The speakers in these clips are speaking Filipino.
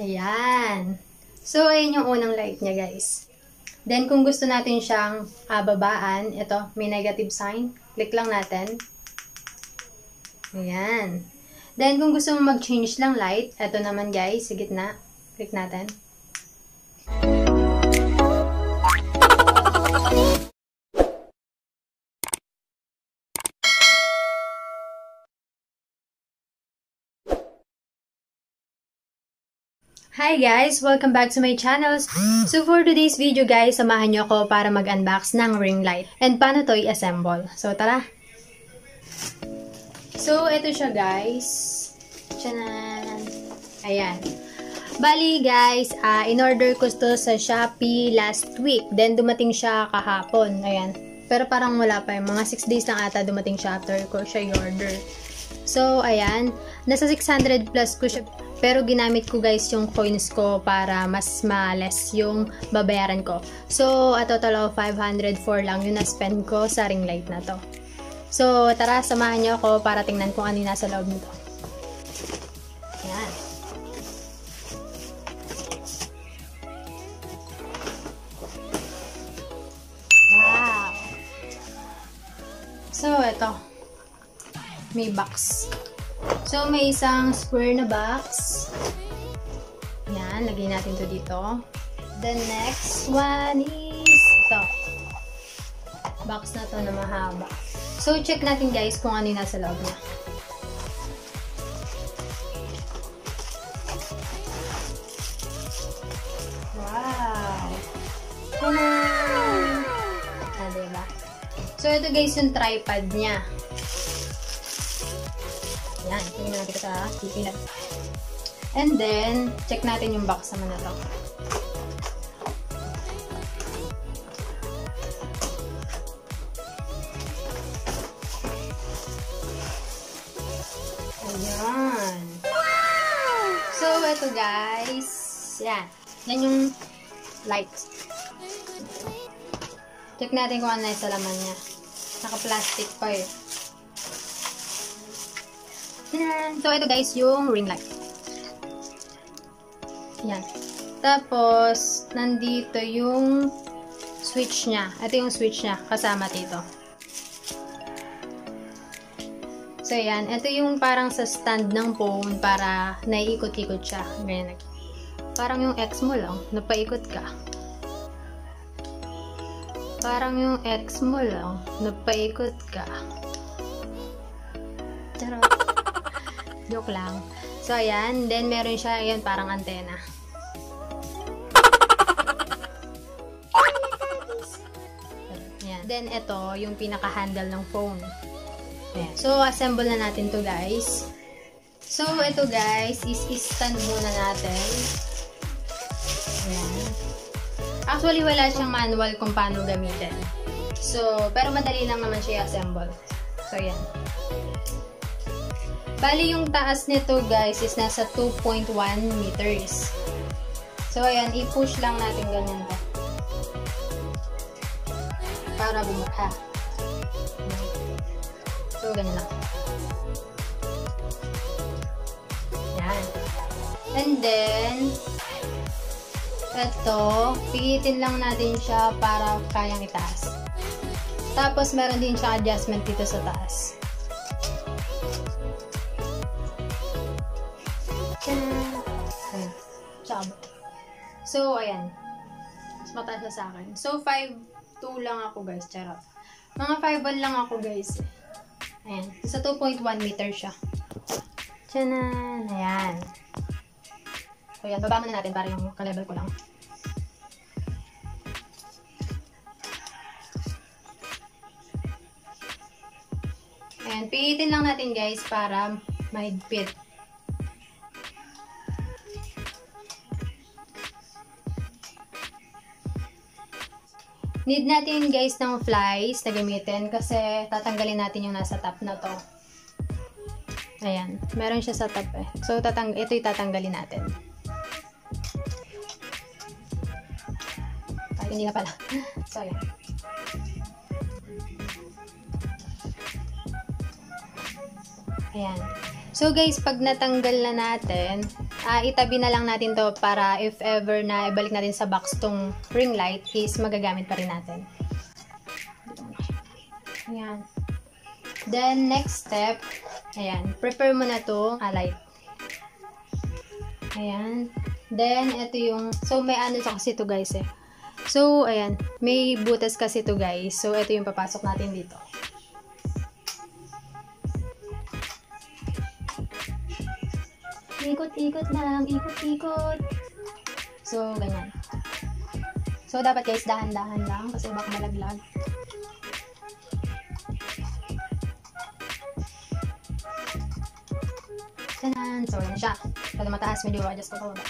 Ayan. So, ayan yung unang light niya, guys. Then, kung gusto natin siyang uh, babaan, ito, may negative sign. Click lang natin. Ayan. Then, kung gusto mo mag-change lang light, ito naman, guys, sa gitna. Click natin. Hi guys! Welcome back to my channel. So for today's video guys, samahan nyo ako para mag-unbox ng ring light. And paano to i-assemble. So tara! So ito siya guys. Tiyanan! Ayan. Bali guys, uh, in-order ko to sa Shopee last week. Then dumating siya kahapon. Ayan. Pero parang wala pa yung mga 6 days lang ata dumating siya after ko siya i-order. So ayan. Nasa 600 plus ko siya pero ginamit ko guys yung coins ko para mas ma-less yung babayaran ko. So, a total of 504 lang yung na-spend ko sa ring light na to. So, tara, samahan niyo ako para tingnan kung ano yung nasa loob nito. Yan. Wow! So, ito. May box. So, may isang square na box. Yan, lagay natin to dito. The next one is ito. Box na to na mahaba. So, check natin guys kung ano yung nasa loob niya. Wow! Wow! Ah, diba? So, ito guys yung tripod niya. Sa pipinag. And then, check natin yung box naman na to. Ayan. So, ito guys. Yan. Yan yung light. Check natin kung ano na sa laman niya. Naka-plastic pa eh. So, ito guys, yung ring light. Yan. Tapos, nandito yung switch niya. Ito yung switch niya, kasama dito. So, yan. Ito yung parang sa stand ng phone para naiikot-ikot siya. Ganyan. Parang yung X mo lang, napaikot ka. Parang yung X mo lang, napaikot ka. Joke lang. So, ayan. Then, meron siya, ayan, parang antena. Ayan. Then, ito, yung pinaka-handle ng phone. Ayan. So, assemble na natin to guys. So, ito guys, is stand muna natin. Ayan. Actually, wala siyang manual kung paano gamitin. So, pero madali lang naman siya i-assemble. So, ayan. Bali, yung taas nito, guys, is nasa 2.1 meters. So, ayan, i-push lang natin ganyan to. Para bumukha. So, ganyan lang. Yan. And then, ito, pigitin lang natin siya para kayang itaas. Tapos, meron din siya adjustment dito sa taas. Ayan. Tsaka So, ayan. Mas mataas na sa akin. So, 5'2 lang ako, guys. Charot. Mga 5'1 lang ako, guys. Ayan. Sa 2.1 meter siya. Tiyanan! Ayan. So, ayan. Baba muna natin para yung ka-level ko lang. Ayan. Pihitin lang natin, guys, para mahigpit. Need natin guys ng flies na gamitin kasi tatanggalin natin yung nasa top na to. Ayan. Meron siya sa top eh. So, tatang ito tatanggalin natin. Ay, hindi na pala. so, ayan. Ayan. So, guys, pag natanggal na natin, uh, itabi na lang natin to para if ever na ibalik natin sa box tong ring light is magagamit pa rin natin. Ayan. Then, next step, ayan, prepare mo na to uh, light. Ayan. Then, ito yung, so may ano sa kasi to guys eh. So, ayan, may butas kasi to guys. So, ito yung papasok natin dito. Ikot-ikot lang, ikot-ikot. So, ganyan. So, dapat guys, dahan-dahan lang kasi baka malaglag. Tanan! So, yan siya. Kada mataas, medyo adjust ko pa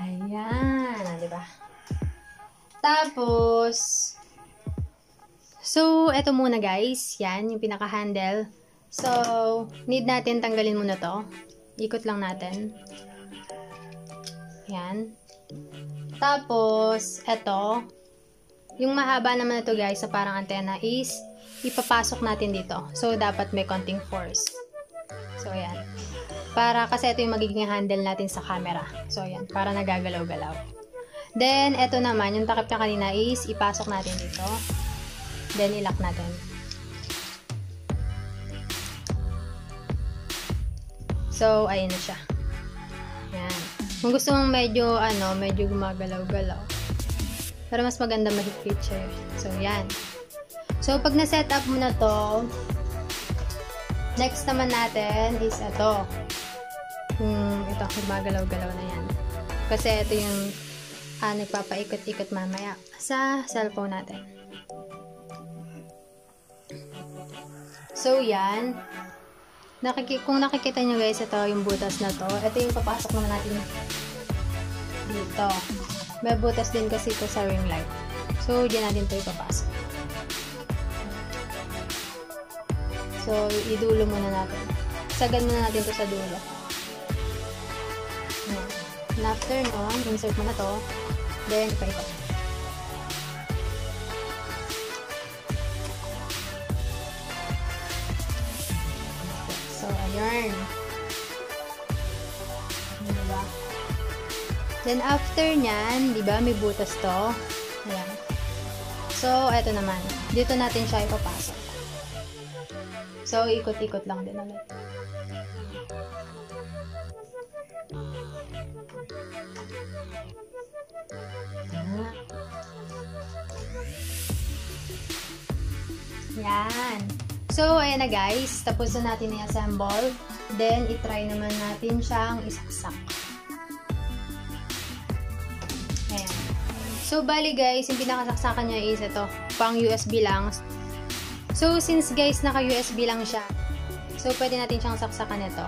Ayan, di ba? Tapos, so, eto muna guys. Yan, yung pinaka-handle. So, need natin tanggalin muna to. Ikot lang natin. Yan. Tapos, eto. Yung mahaba naman ito guys, sa parang antena is ipapasok natin dito. So, dapat may konting force. So, ayan. Para, kasi ito yung magiging handle natin sa camera. So, ayan. Para nagagalaw-galaw. Then, ito naman, yung takip niya kanina is ipasok natin dito. Then, ilock natin. So, ayan na siya. Ayan. Kung gusto mong medyo, ano, medyo gumagalaw-galaw. Pero mas maganda mahigpit siya. So, yan. So, pag na-set up mo na to, next naman natin is ito. Hmm, ito, gumagalaw-galaw na yan. Kasi ito yung ah, nagpapaikot-ikot mamaya sa cellphone natin. So, yan. Nakiki kung nakikita nyo guys, ito yung butas na to. Ito yung papasok naman natin dito. May butas din kasi ito sa ring light. So, dyan natin ito ipapasok. So, idulo muna natin. Sagan muna natin to sa dulo. And after nun, insert mo na to. Then, ipaikot. Ayan. Diba? Then, after nyan, diba, may butas to. Ayan. So, eto naman. Dito natin siya ipapasok. So, ikot-ikot lang din ulit. Yan. So, ayan na guys. Tapos na natin i-assemble. Then, itry naman natin siyang isaksak. Ayan. So, bali guys, yung pinakasaksakan niya is ito. Pang USB lang. So, since guys, naka-USB lang siya, so pwede natin siyang saksakan ito.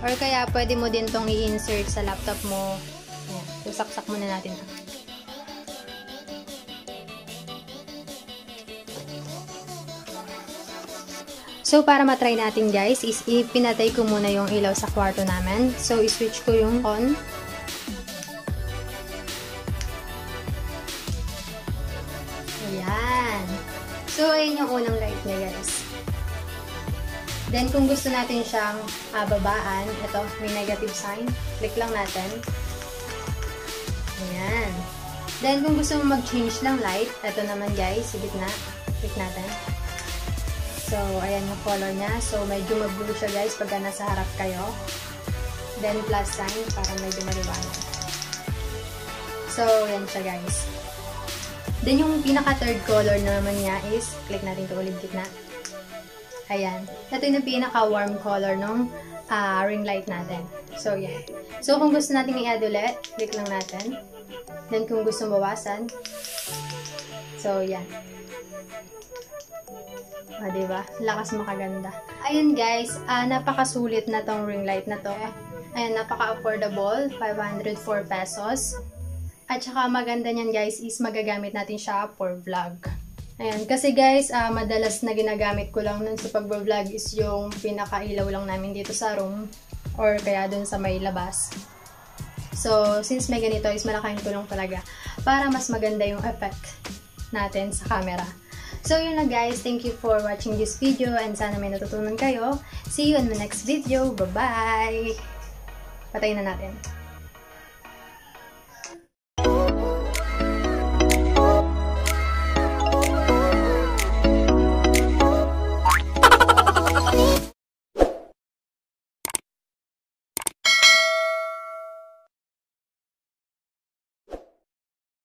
Or kaya, pwede mo din tong i-insert sa laptop mo. Ayan. So, saksak muna natin ito. So, para matry natin guys, is ipinatay ko muna yung ilaw sa kwarto namin. So, i-switch ko yung on. So, ayun yung unang light niya, guys. Then, kung gusto natin siyang uh, babaan, ito, may negative sign. Click lang natin. Ayan. Then, kung gusto mo mag-change ng light, ito naman guys, sa gitna. Click natin. So, ayan yung color niya. So, medyo mag-blue siya guys pagka nasa harap kayo. Then, plus sign para medyo maliwanag. So, ayan siya guys. Then, yung pinaka-third color naman niya is, click natin ito ulit gitna. Ayan. Ito yung pinaka-warm color ng uh, ring light natin. So, yan. So, kung gusto natin i-add ulit, click lang natin. Then, kung gusto bawasan, so, yan. Ah, diba? Lakas makaganda. Ayun guys, uh, napakasulit na tong ring light na to. Ayan, napaka-affordable. 504 pesos. At saka maganda niyan guys is magagamit natin siya for vlog. Ayan, kasi guys, uh, madalas na ginagamit ko lang nun sa pag-vlog is yung pinakailaw lang namin dito sa room or kaya dun sa may labas. So, since may ganito is malaking tulong talaga para mas maganda yung effect natin sa camera. So, yun na guys. Thank you for watching this video and sana may natutunan kayo. See you in the next video. Bye-bye! Patayin na natin.